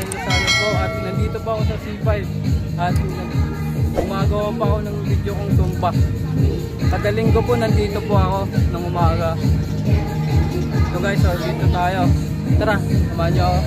Maraming salamat po at nandito pa ako sa C5 at gumagawa pa ako ng video kong tumba. Kadalinggo po nandito po ako ng umaga. So guys, so dito tayo. Tara, samahan nyo ako.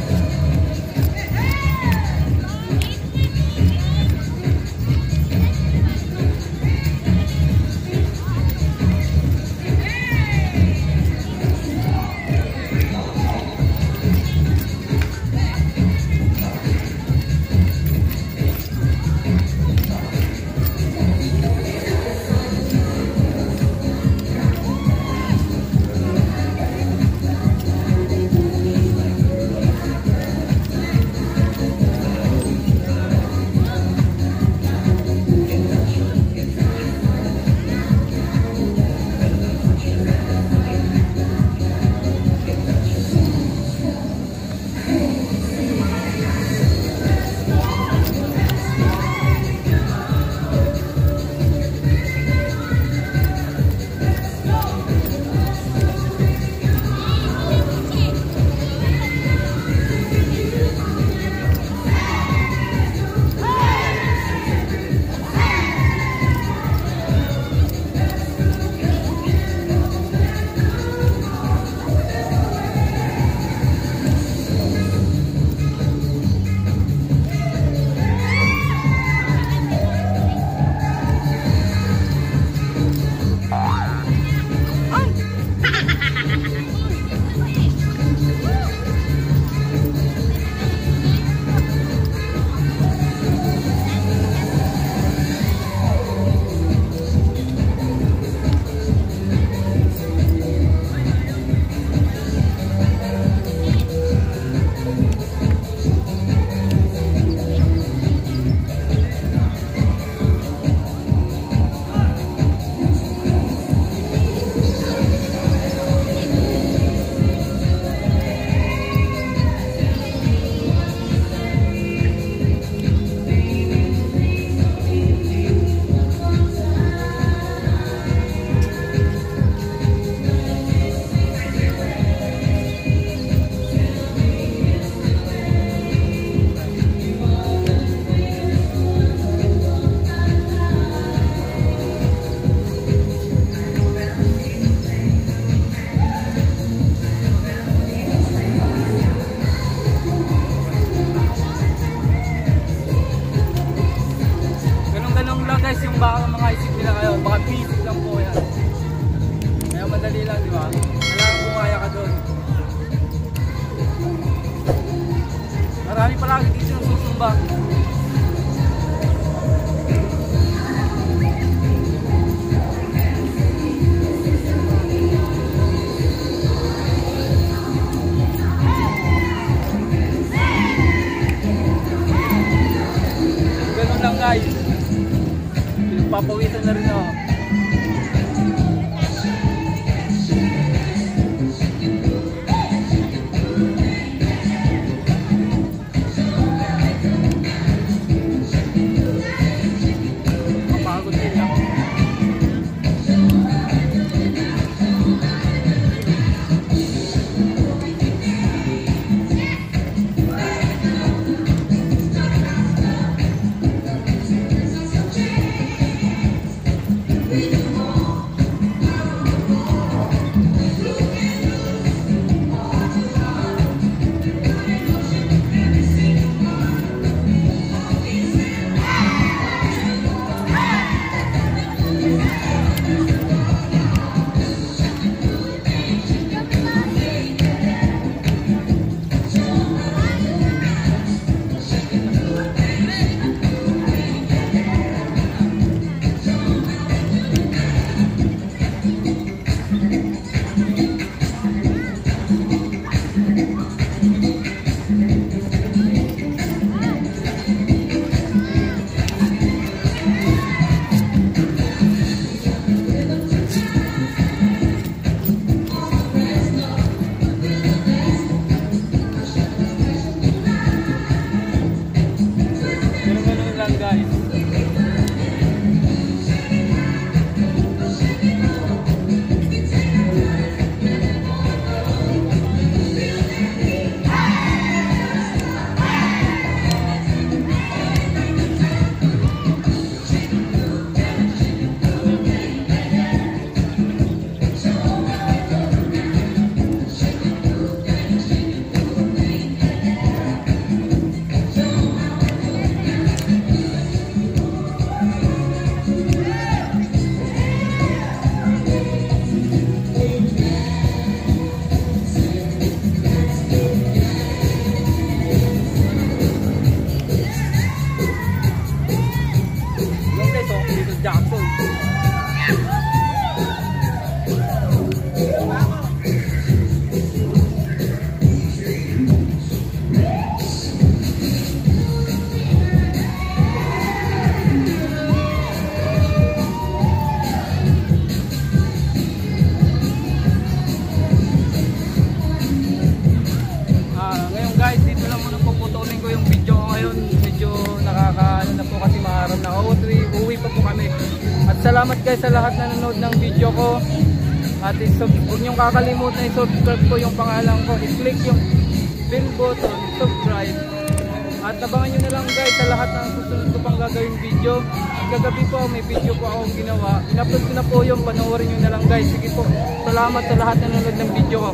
Yung Salamat guys sa lahat na nanonood ng video ko. At huwag niyong kakalimutan i-subscribe ko yung pangalan ko. I-click yung bell button, subscribe. At abangan nyo na lang guys sa lahat ng susunod ko pang gagawin video. At kagabi po may video po akong ginawa. In-upload ko na po yung panoorin nyo na lang guys. Sige po. Salamat sa lahat na nanonood ng video ko.